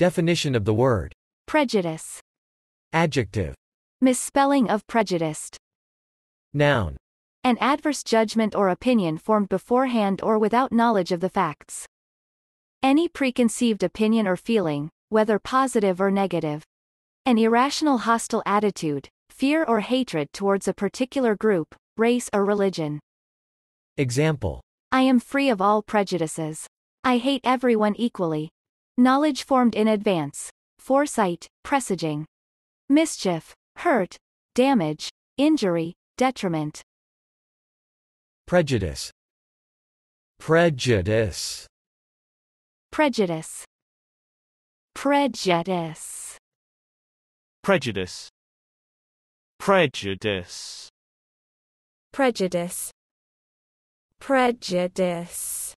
Definition of the word. Prejudice. Adjective. Misspelling of prejudiced. Noun. An adverse judgment or opinion formed beforehand or without knowledge of the facts. Any preconceived opinion or feeling, whether positive or negative. An irrational hostile attitude, fear or hatred towards a particular group, race or religion. Example. I am free of all prejudices. I hate everyone equally. Knowledge formed in advance. Foresight, presaging. Mischief, hurt, damage, injury, detriment. Prejudice. Prejudice. Prejudice. Prejudice. prejudice, prejudice, prejudice prejudice